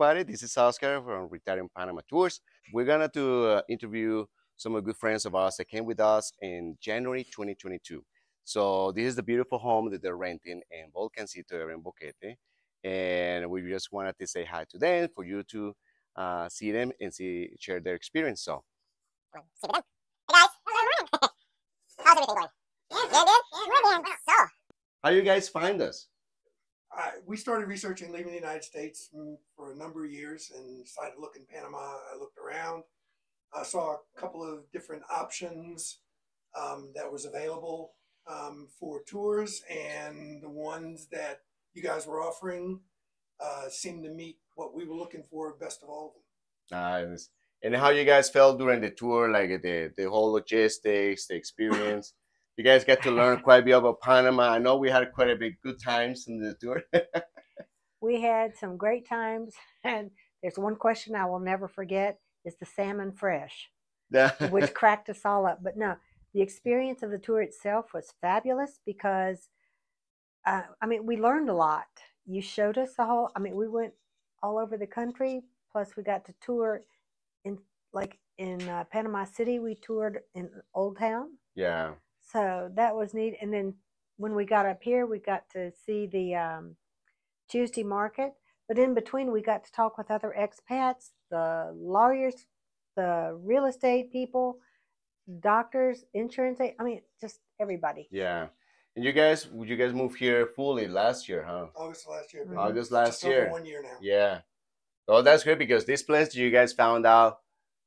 Everybody. This is Oscar from Retire in Panama Tours. We're gonna to uh, interview some of good friends of ours that came with us in January 2022. So this is the beautiful home that they're renting in Volcancito area in Boquete, and we just wanted to say hi to them for you to uh, see them and see share their experience. So, Hey guys, how's everything going? Yeah, So, how do you guys find us? I, we started researching leaving the United States for a number of years and decided to look in Panama. I looked around. I saw a couple of different options um, that was available um, for tours, and the ones that you guys were offering uh, seemed to meet what we were looking for best of all of them. Nice. And how you guys felt during the tour, like the the whole logistics, the experience. You guys get to learn quite a bit about Panama. I know we had quite a bit good times in the tour. we had some great times and there's one question i will never forget is the salmon fresh which cracked us all up but no the experience of the tour itself was fabulous because uh, i mean we learned a lot you showed us a whole i mean we went all over the country plus we got to tour in like in uh, panama city we toured in old town yeah. So that was neat. And then when we got up here, we got to see the um, Tuesday market. But in between, we got to talk with other expats, the lawyers, the real estate people, doctors, insurance. I mean, just everybody. Yeah. And you guys, would you guys move here fully last year, huh? August last year. Mhm. August last over year. One year now. Yeah. Oh, that's great because this place you guys found out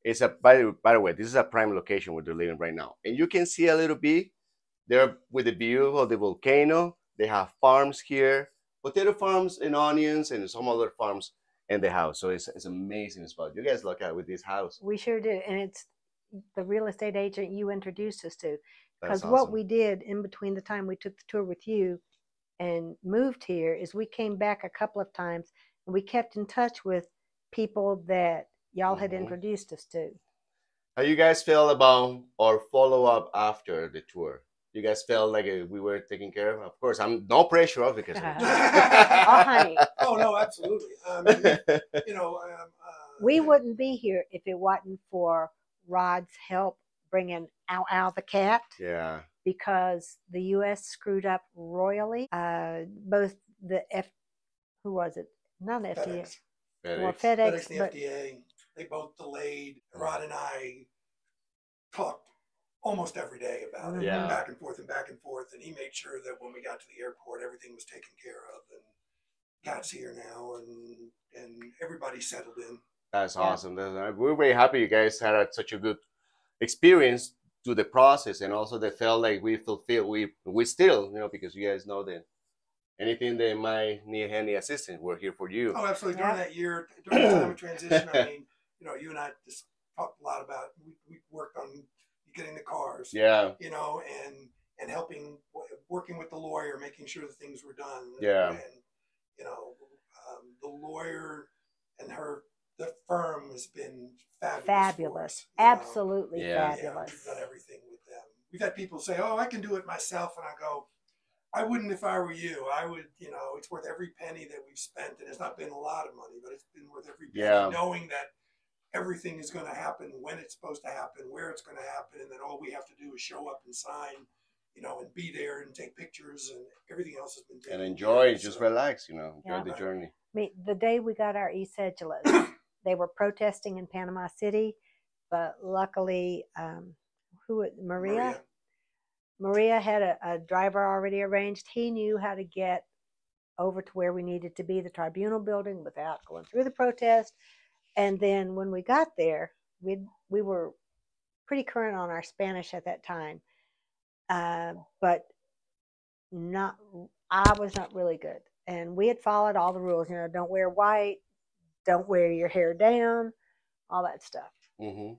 it's a by the, by the way, this is a prime location where they're living right now. And you can see a little bit there with the view of the volcano. They have farms here, potato farms and onions and some other farms in the house. So it's it's amazing spot. You guys look at with this house. We sure do. And it's the real estate agent you introduced us to. Because what we did in between the time we took the tour with you and moved here is we came back a couple of times and we kept in touch with people that y'all had Mhm. introduced us to. How you guys feel about our follow up after the tour? You guys felt like uh, we were taken care of? Of course, I'm no pressure off because. Oh, honey. oh no, absolutely. Um, you know, um, uh, We wouldn't be here if it wasn't for Rod's help bringing Ow Ow the cat yeah. because the U.S. screwed up royally. Uh, both the F, who was it? Not FDA. FedEx, Well, FedEx. FedEx, FedEx, the but FDA, they both delayed. Rod and I talked almost every day about it, Yeah. back and forth and back and forth. And he made sure that when we got to the airport, everything was taken care of. And Cat's here now, and and everybody's settled in. That's Yeah. awesome. That's, uh, we're very happy you guys had a, such a good experience through the process, and also they felt like we fulfilled. We we still, you know, because you guys know that anything that might need any assistance, we're here for you. Oh, absolutely. Yeah. During that year, during the time of transition, I mean, you know, you and I just talked a lot about. We, we worked on getting the cars. Yeah, you know, and and helping, working with the lawyer, making sure that things were done. Yeah. And you know, um, the lawyer and her, the firm has been fabulous. for fabulous, us, you know. absolutely Yeah. Yeah, fabulous. we've done everything with them. We've had people say, "Oh, I can do it myself," and I go. I wouldn't if I were you. I would, you know, it's worth every penny that we've spent, and it's not been a lot of money, but it's been worth every penny, Yeah. knowing that everything is going to happen when it's supposed to happen, where it's going to happen, and then all we have to do is show up and sign, you know, and be there and take pictures, and everything else has been taken and enjoy, of, just so- relax, you know, enjoy Yeah. the journey. I mean, the day we got our e-cedulas, they were protesting in Panama City, but luckily, um, who it- Maria, Maria had a, a driver already arranged. He knew how to get over to where we needed to be, the tribunal building, without going through the protest. And then when we got there, we we were pretty current on our Spanish at that time, uh, but not. I was not really good, and we had followed all the rules. You know, don't wear white, don't wear your hair down, all that stuff hmm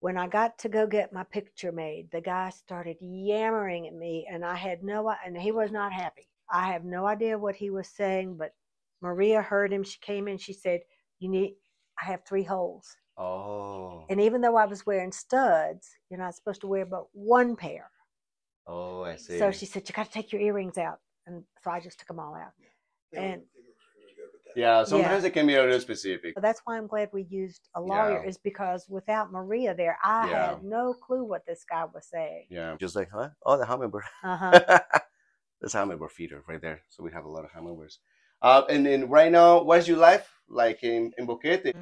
when I got to go get my picture made, the guy started yammering at me, and I had no, and he was not happy. I have no idea what he was saying, but Maria heard him. She came in. She said, "You need. I have three holes, Oh, and even though I was wearing studs, you're not supposed to wear but one pair. oh, I see. So she said, "You got to take your earrings out," and so I just took them all out. They were- And- they were really good with Yeah, sometimes it can be a little specific. But that's why I'm glad we used a lawyer, Yeah. is because without Maria there, I Yeah. had no clue what this guy was saying. Yeah, just like, huh? Oh, the hummingbird. Uh huh. That's hummingbird feeder right there. So we have a lot of hummingbirds. Uh, and then right now, where's your life like in, in Boquete?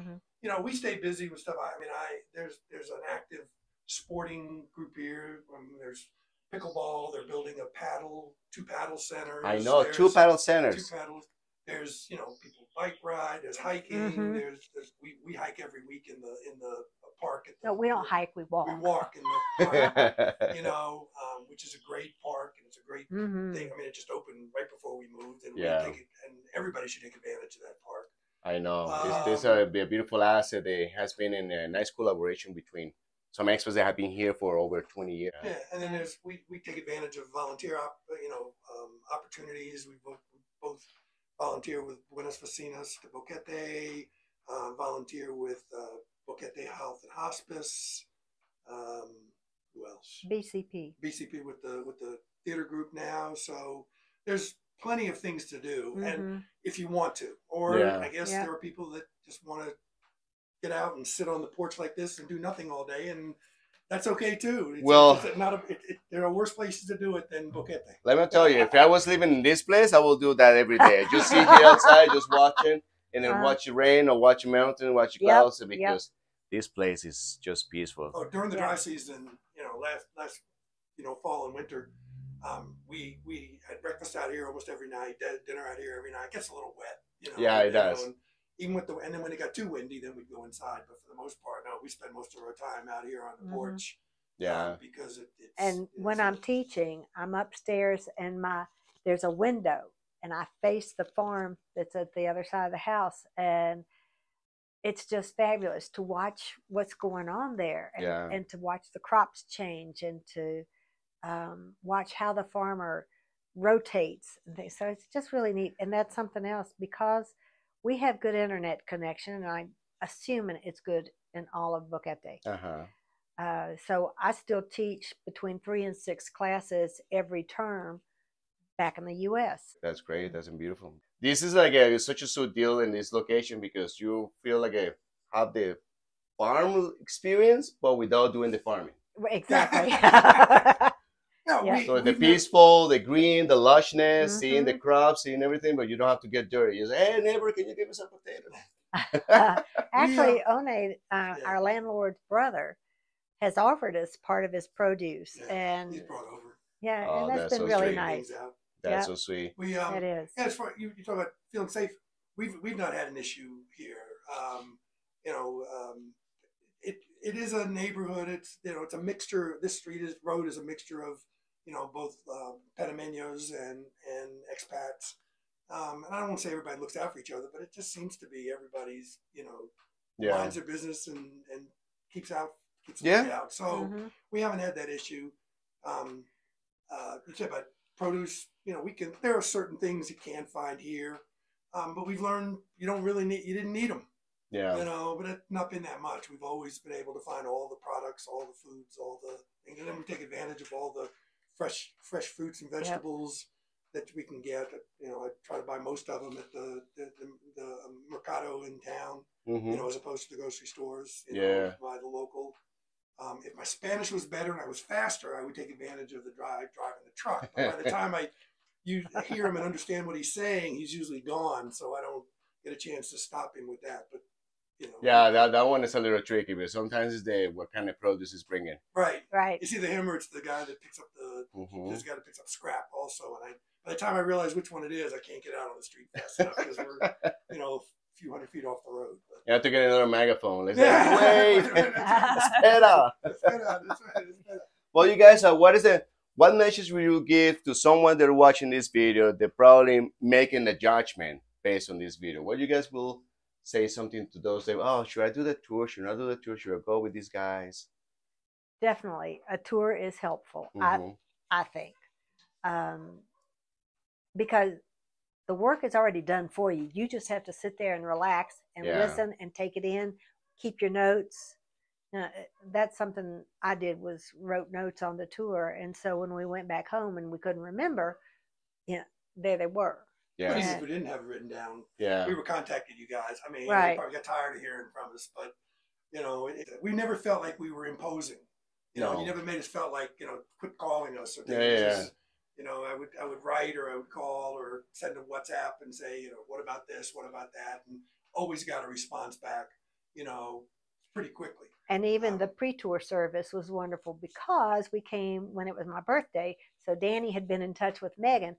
you know, we stay busy with stuff. I mean, I there's there's an active sporting group here. Um, there's pickleball. They're building a paddle, two paddle centers. I know, two There's paddle Two centers. paddles. There's you know people bike ride. There's hiking. Mhm. There's, there's we, we hike every week in the in the park. At the, No, we don't hike, we walk. We walk in the park. you know, um, which is a great park and it's a great hmm thing. I mean, it just opened right before we moved, and Yeah. we take it, and everybody should take advantage of that park. I know. Um, This, this uh, be a beautiful asset. It has been in a nice collaboration between some experts that have been here for over 20 years. Yeah, and then there's we, we take advantage of volunteer op, you know um, opportunities. We both, we both volunteer with Buenas Vecinas de Boquete, uh, volunteer with uh, Boquete Health and Hospice. Um, who else? BCP. BCP with the with the theater group now. So there's plenty of things to do, and Mhm. if you want to, or Yeah. I guess Yeah. there are people that just want to get out and sit on the porch like this and do nothing all day, and that's okay too. It's, Well- it's not a, it, it, there are worse places to do it than Boquete. Let me tell you, if I was living in this place, I will do that every day. Just sit here outside, just watching, and then Uh-huh. watch the rain or watch the mountain, watch the Yep, clouds, yep. because this place is just peaceful. Oh, during the Yeah. dry season, you know, last last you know fall and winter, um, we we had breakfast out here almost every night, di- dinner out here every night. It gets a little wet, you know. Yeah, it you know, does. and even with the and then when it got too windy, then we'd go inside. But for the most part, no, we spend most of our time out here on the Mhm. porch. Yeah. um, because it, it's And when I'm teaching, I'm upstairs and my there's a window and I face the farm that's at the other side of the house and it's just fabulous to watch what's going on there and, Yeah. and to watch the crops change and to um, watch how the farmer rotates and things. So it's just really neat. And that's something else because we have good internet connection and I'm assuming it's good in all of Boquete. Uh huh. Uh, so I still teach between three and six classes every term back in the U.S. That's great. That's beautiful. This is like a such a sweet deal in this location because you feel like a have the farm experience, but without doing the farming. Exactly. No, Yeah. we, So the peaceful, the green, the lushness, seeing the Mhm. crops, seeing everything, but you don't have to get dirty. You say, "Hey neighbor, can you give me some potatoes?" Uh, actually, One, uh, Yeah. our landlord's brother, has offered us part of his produce, Yeah, and he's brought over. yeah, Oh, and that's that's been so really sweet. nice. Things out. That's Yeah. so sweet. We um, It is. Yeah, as far you, you talk about feeling safe, we've we've not had an issue here. Um, you know, um, it it is a neighborhood. It's you know, it's a mixture. This street is road is a mixture of you know both uh, Panameños and and expats. Um, and I don't want to say everybody looks out for each other, but it just seems to be everybody's you know Yeah. minds their business and and keeps out keeps Yeah. out. So Mhm. we haven't had that issue. Um, uh, you said about produce, you know, we can. There are certain things you can find here, um, but we've learned you don't really need. You didn't need them, Yeah. you know. But it's not been that much. We've always been able to find all the products, all the foods, all the things, and then we take advantage of all the fresh fresh fruits and vegetables that we can get. You know, I try to buy most of them at the the, the, the mercado in town hmm you know, as opposed to the grocery stores. You Yeah. Know, buy the local. Um, if my Spanish was better and I was faster, I would take advantage of the drive driving the truck. But by the time I you hear him and understand what he's saying, he's usually gone, so I don't get a chance to stop him with that. But you know, Yeah, that, that one is a little tricky, but sometimes it's the what kind of produce is bringing. right. Right. It's either him or it's the guy that picks up the hmm this guy that picks up scrap also. And I by the time I realize which one it is, I can't get out on the street fast enough because we're you know a few hundred feet off the road. But, You have to get another megaphone. Let's Yeah. say, wait, espera. That's better, that's right, that's. Well, you guys, uh, what is the what message will you give to someone that are watching this video? They're probably making a judgment based on this video. What you guys will say something to those that oh, should I do the tour? Should I do the tour? Should I go with these guys? Definitely, a tour is helpful. I Mhm. I think, um, because the work is already done for you. You just have to sit there and relax and Yeah. listen and take it in. Keep your notes. Uh, that's something I did was wrote notes on the tour, and so when we went back home and we couldn't remember, you know, there they were. Yeah. Even if we didn't have it written down, Yeah. we were contacting you guys. I mean, Right. you probably got tired of hearing from us, but you know, it, we never felt like we were imposing. You know, No. you never made us felt like you know, quit calling us or Yeah, yeah, Just, You know, I would I would write or I would call or send a WhatsApp and say, you know, what about this? What about that? And always got a response back. You know, pretty quickly. And even the pre-tour service was wonderful because we came when it was my birthday. So Danny had been in touch with Megan,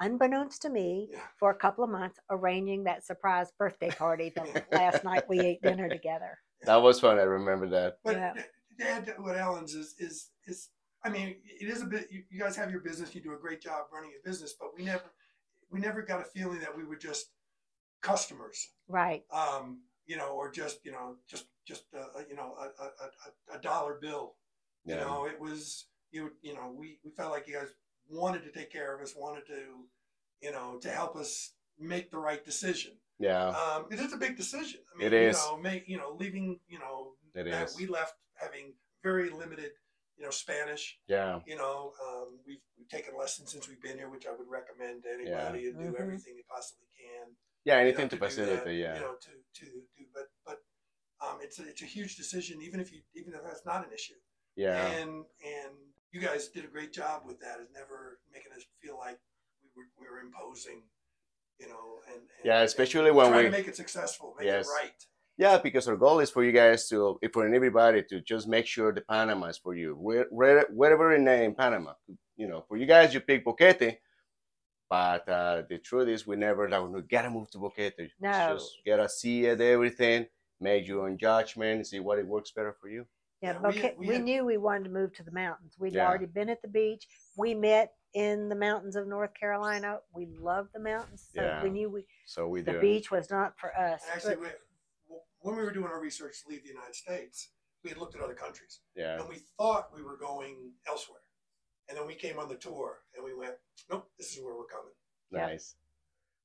unbeknownst to me, Yeah. for a couple of months, arranging that surprise birthday party. The last night we ate dinner together. That was fun. I remember that. But Yeah. to add to what Ellen's is is is I mean, it is a bit. You, you guys have your business. You do a great job running your business, but we never we never got a feeling that we were just customers, Right. um, you know, or just you know just just uh, you know a, a, a, a dollar bill. You know, it was you you know we we felt like you guys wanted to take care of us, wanted to you know to help us make the right decision. Yeah. Um, it is a big decision. I mean, It is. You know, make you know, leaving. You know, It that is. we left having very limited, you know, Spanish. Yeah. You know, um, we've, we've taken lessons since we've been here, which I would recommend to anybody and do Mhm. everything you possibly can. Yeah. you know, Anything to do that, facilitate. Yeah. You know, to to do, but but it's a, it's a huge decision, even if you even if that's not an issue. Yeah. And and you guys did a great job with that, and never making us feel like we were we were imposing. You know, and, and Yeah, and especially when trying we- to make it successful, make Yes. it right. Yeah, because our goal is for you guys to, if for everybody to just make sure the Panama is for you, where, where, wherever in, in Panama. You know, for you guys, you pick Boquete, but uh, the truth is, we never like, we gotta move to Boquete. No. Just gotta see it, everything, make your own judgment, see what it works better for you. Yeah, Yeah, but we- we, we we had- knew we wanted to move to the mountains. We'd Yeah. already been at the beach. We met in the mountains of North Carolina. We love the mountains, so Yeah. we knew we, So we the do. beach was not for us. And actually, but- when we were doing our research to leave the United States, we had looked at other countries, Yeah. and we thought we were going elsewhere. And then we came on the tour, and we went, "Nope, this is where we're coming." Yeah. Nice.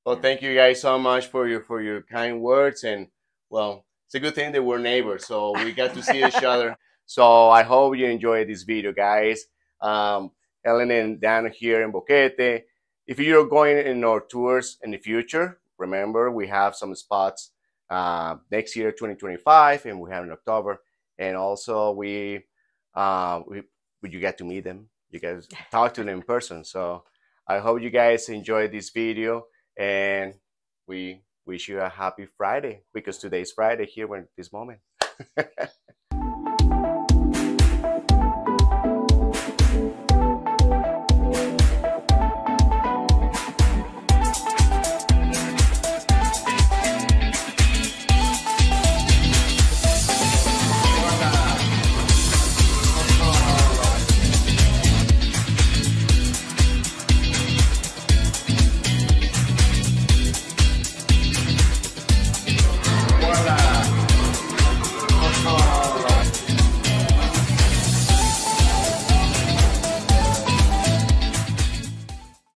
Well, thank you guys so much for your for your kind words, and well, it's a good thing that we're neighbors, so we got to see each other. So I hope you enjoyed this video, guys. Um, Ellen and Dan here in Boquete. If you're going in our tours in the future, remember we have some spots uh, next year, 2025, and we have in October, and also we uh, we you get to meet them. You guys talk to them in person. So I hope you guys enjoyed this video and we wish you a happy Friday because today's Friday here when this moment.